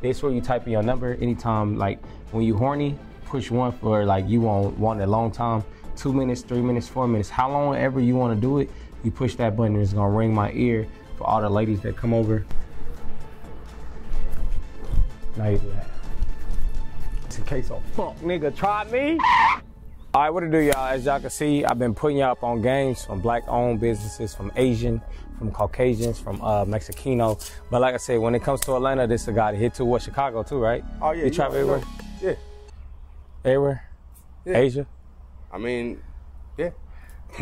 This where you type in your number anytime, like when you horny, push one for like you want want a long time, two minutes, three minutes, four minutes, how long ever you want to do it. You push that button, it's gonna ring my ear for all the ladies that come over. Now you do that. It's in case of fuck nigga try me. All right, what to do, y'all? As y'all can see, I've been putting y'all up on games from black-owned businesses, from Asian, from Caucasians, from uh, Mexicano. But like I said, when it comes to Atlanta, this is a guy to hit to what Chicago too, right? Oh yeah, You travel everywhere? Yeah. Everywhere? Yeah. Asia? I mean, yeah.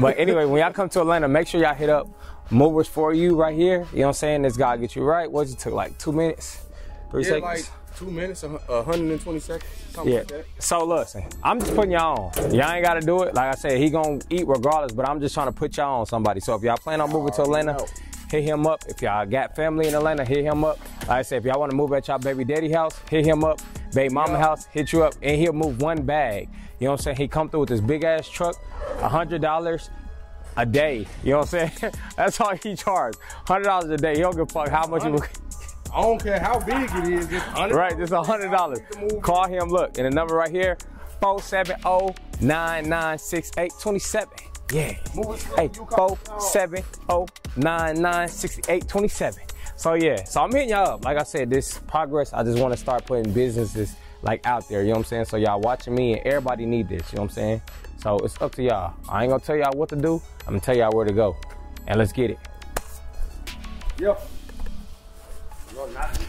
But anyway, when y'all come to Atlanta, make sure y'all hit up Movers for You right here. You know what I'm saying? This guy get you right. What it took like two minutes, three Yeah, seconds. like two minutes, a hundred and twenty seconds, Yeah. like that. So listen, I'm just putting y'all on. Y'all ain't gotta do it. Like I said, he gonna eat regardless, but I'm just trying to put y'all on somebody. So if y'all plan on moving to Atlanta, oh, know. hit him up. If y'all got family in Atlanta, hit him up. Like I said, if y'all wanna move at y'all baby daddy house, hit him up. Baby mama Yeah. house, hit you up, and he'll move one bag. You know what I'm saying? He come through with this big ass truck, a hundred dollars a day. You know what I'm saying? That's all he charged. Hundred dollars a day. He don't give a fuck how much you. I don't care how big it is. Just 100. Right, just a hundred dollars. Call him. Look, and the number right here, 470-996827. Yeah. Move it, Hey, you call- 470-996827. So yeah, so I'm hitting y'all up. Like I said, this progress, I just want to start putting businesses like out there. You know what I'm saying? So y'all watching me and everybody need this. You know what I'm saying? So it's up to y'all. I ain't gonna tell y'all what to do. I'm gonna tell y'all where to go. And let's get it. Yo. Yo, not-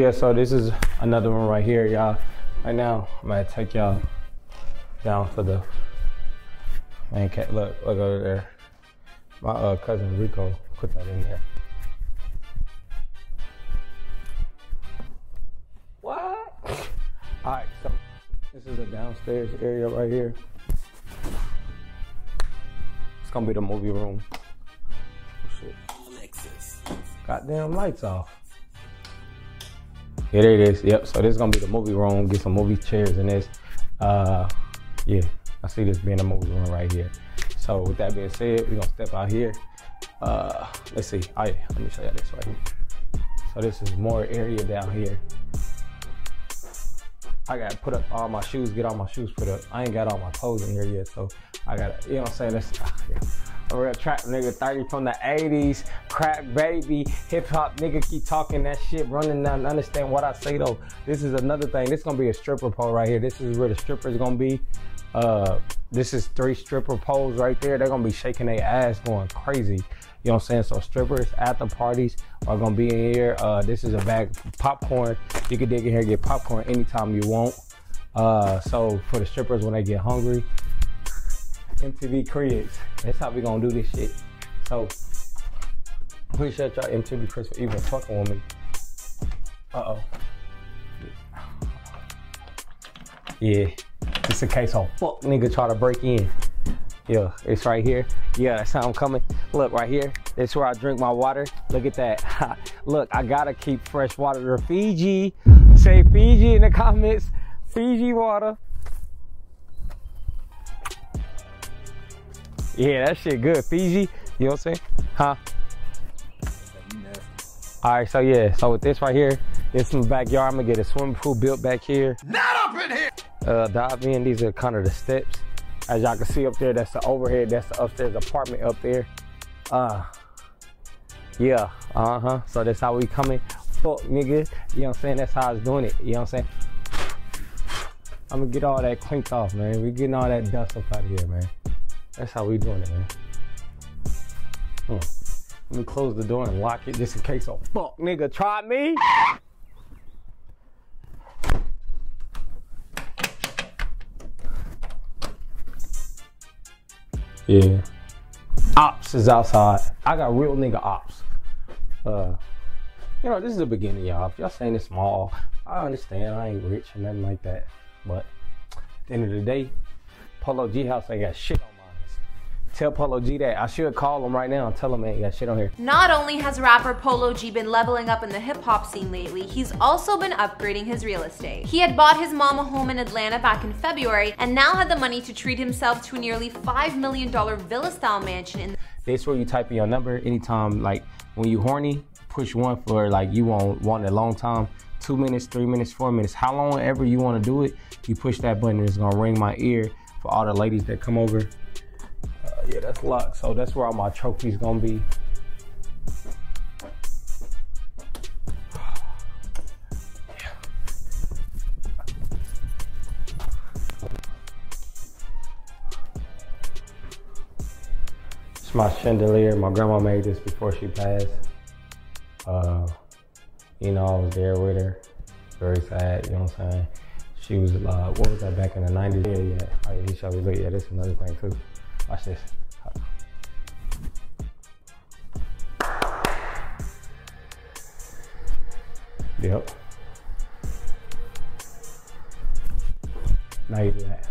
yeah, so this is another one right here, y'all. Right now, I'm gonna take y'all down for the man. Cat, look, look over there. My uh, cousin Rico put that in there. What? All right, so this is the downstairs area right here. It's gonna be the movie room. Oh, shit. Goddamn lights off. Yeah, there it is. Yep. So this is gonna be the movie room. Get some movie chairs in this. Uh, yeah. I see this being a movie room right here. So with that being said, we're gonna step out here. Uh, let's see. Oh yeah. Let me show you this right here. So this is more area down here. I gotta put up all my shoes, get all my shoes put up. I ain't got all my clothes in here yet, so I gotta, you know what I'm saying? That's a real trap nigga, 30 from the 80s, crack baby, hip hop nigga keep talking that shit, running down, understand what I say though. This is another thing. This gonna be a stripper pole right here. This is where the stripper's gonna be. Uh, this is three stripper poles right there. They're gonna be shaking their ass going crazy. You know what I'm saying? So strippers at the parties are gonna be in here. Uh, this is a bag of popcorn. You can dig in here get popcorn anytime you want. Uh, so for the strippers when they get hungry, MTV Cribs. That's how we gonna do this shit. So appreciate y'all MTV Cribs for even fucking with me. Uh oh. Yeah, just in case a fuck nigga try to break in. Yeah, it's right here. Yeah, that's how I'm coming. Look right here. That's where I drink my water. Look at that. Look, I gotta keep fresh water. Fiji. Say Fiji in the comments. Fiji water. Yeah, that shit good. Fiji. You know what I'm saying? Huh? All right, so yeah, so with this right here, this in the backyard. I'm gonna get a swimming pool built back here. Not up in here. Uh, dive in. These are kind of the steps. As y'all can see up there, that's the overhead. That's the upstairs apartment up there. Uh, yeah, uh huh. So that's how we coming. Fuck, nigga. You know what I'm saying? That's how I was doing it. You know what I'm saying? I'm gonna get all that clink off, man. We getting all that dust up out of here, man. That's how we doing it, man. Hmm. Let me close the door and lock it just in case a fuck nigga try me. Yeah. Ops is outside. I got real nigga ops. Uh, you know, this is the beginning, y'all. If y'all saying it's small, I understand. I ain't rich or nothing like that. But at the end of the day, Polo G House ain't got shit on. Tell Polo G that. I should call him right now and tell him ain't got shit on here. Not only has rapper Polo G been leveling up in the hip hop scene lately, he's also been upgrading his real estate. He had bought his mama home in Atlanta back in February and now had the money to treat himself to a nearly $5 million villa style mansion in This where you type in your number anytime, like when you horny, push one for like you want one a long time, two minutes, three minutes, four minutes, how long ever you want to do it, you push that button and it's gonna ring my ear for all the ladies that come over. Yeah, that's locked. So that's where all my trophies gonna be. It's my chandelier. My grandma made this before she passed. Uh, you know, I was there with her. Very sad, you know what I'm saying? She was, uh, what was that back in the 90s? Yeah, yeah. Oh, yeah, yeah, this is another thing too. Watch this. Yep. Now you do that.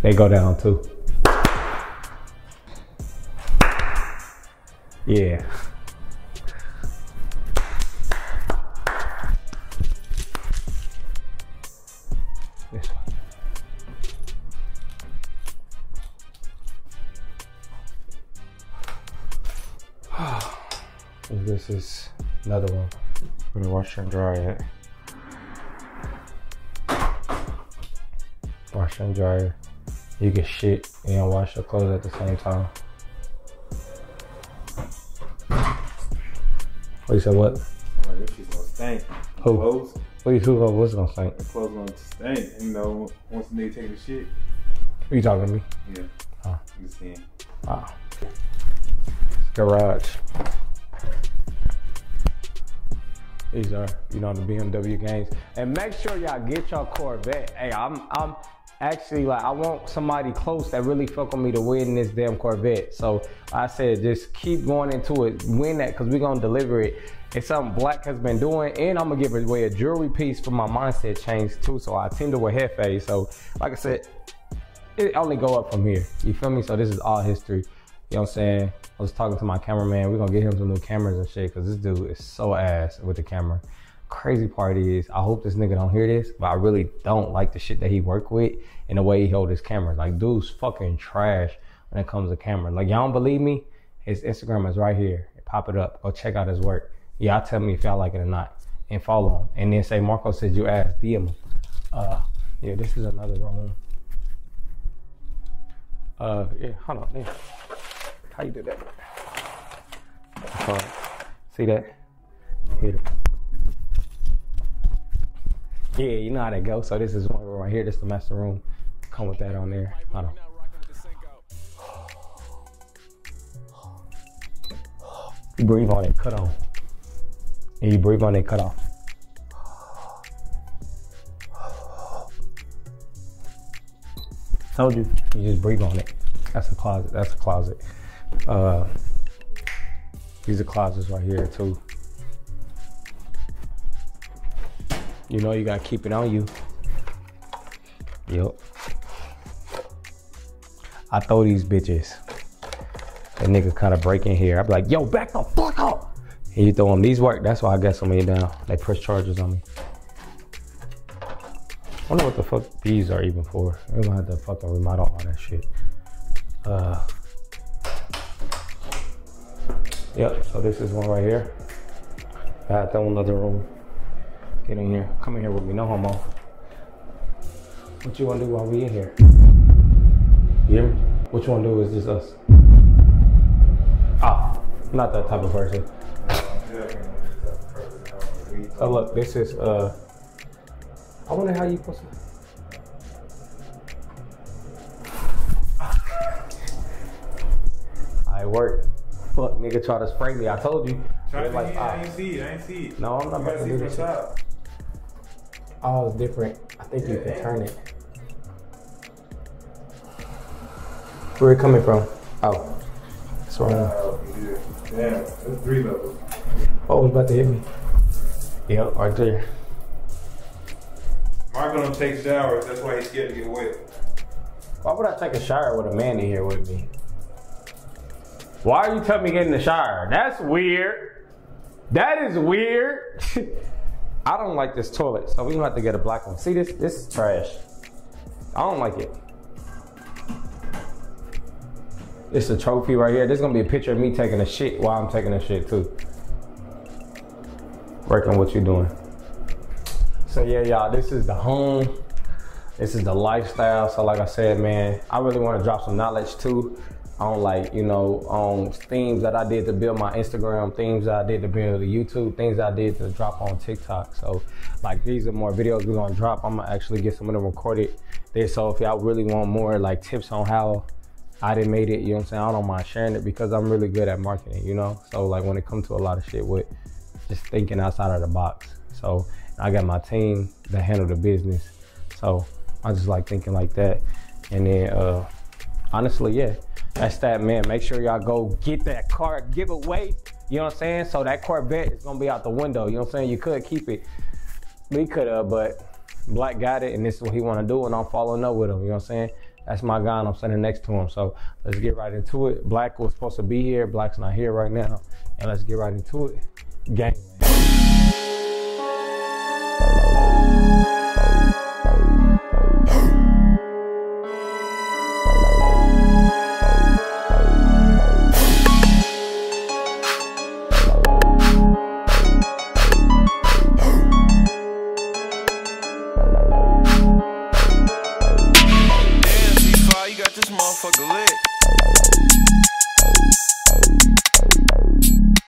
They go down too. Yeah. This one. this is another one. We're gonna wash and dry it. Wash and dry. You can shit and wash your clothes at the same time. What you said? What? I'm like, this shit's gonna stink. Who? Clothes, What you who? What's gonna stink? the clothes gonna stink. You know, once they take the shit. Are you talking to me? Yeah. Oh. I'm just saying. Wow. Garage. These are, you know, the BMW games. And make sure y'all get your Corvette. Hey, I'm I'm actually like I want somebody close that really fuck with me to win this damn Corvette. So I said just keep going into it, win that because we're gonna deliver it. It's something Black has been doing, and I'm gonna give away a jewelry piece for my mindset change too. So I teamed up with Hefe. So like I said, it only go up from here. You feel me? So this is all history. You know what I'm saying? I was talking to my cameraman. We're gonna get him some new cameras and shit because this dude is so ass with the camera. Crazy part is, I hope this nigga don't hear this, but I really don't like the shit that he work with and the way he hold his camera. Like, dude's fucking trash when it comes to camera. Like, y'all don't believe me? His Instagram is right here. Pop it up. Go check out his work. Y'all tell me if y'all like it or not. And follow him. And then say, Marco said you asked. DM him. Uh, yeah, this is another room. Uh, yeah, hold on. Yeah. How you do that? See that? Hit it. Yeah, you know how that goes. So this is one right here. This is the master room. Come with that on there. Hold on. You breathe on it, cut on. And you breathe on it, cut off. Told you, you just breathe on it. That's a closet. That's a closet. Uh, these are closets right here too. You know you gotta keep it on you. Yep. I throw these bitches. That nigga kind of break in here. I be like, yo, back the fuck up. And you throw them. These work. That's why I got so many down. They press charges on me. I wonder what the fuck these are even for. We're gonna have to fucking remodel all that shit. Uh, yep, so this is one right here. I had that one another room. Get in here. Come in here with me, no homo. What you wanna do while we in here? You hear me? What you wanna do is just us. Ah, not that type of person. Oh look, this is uh I wonder how you supposed to work. Fuck, nigga try to spray me. I told you. Try to like, I ah. ain't see it. I ain't see it. No, I'm not You about see do this shit. Top. Oh, it's different. I think you can turn it. Where it coming from? Oh, it's wrong. Oh, yeah. Damn, that's three levels. Oh, it's about to hit me. Yep, right there. Marco don't take showers. That's why he's scared to get wet. Why would I take a shower with a man in here with me? Why are you telling me get in the shower? That's weird. That is weird. I don't like this toilet, so we gonna have to get a black one. See this? This is trash. I don't like it. It's a trophy right here. There's gonna be a picture of me taking a shit while I'm taking a shit too. Working what you're doing. So yeah, y'all, this is the home. This is the lifestyle. So like I said, man, I really want to drop some knowledge too on like, you know, on themes that I did to build my Instagram, themes that I did to build the YouTube, things I did to drop on TikTok. So like these are more videos we're gonna drop. I'm gonna actually get some of them recorded there. So if y'all really want more like tips on how I done made it, you know what I'm saying? I don't mind sharing it because I'm really good at marketing, you know? So like when it comes to a lot of shit with just thinking outside of the box. So I got my team that handle the business. So I just like thinking like that. And then uh honestly, yeah, that's that man. Make sure y'all go get that car giveaway. You know what I'm saying? So that Corvette is gonna be out the window. You know what I'm saying? You could keep it. We could have, but Black got it, and this is what he want to do, and I'm following up with him. You know what I'm saying? That's my guy, and I'm sitting next to him. So let's get right into it. Black was supposed to be here. Black's not here right now, and let's get right into it. Gang.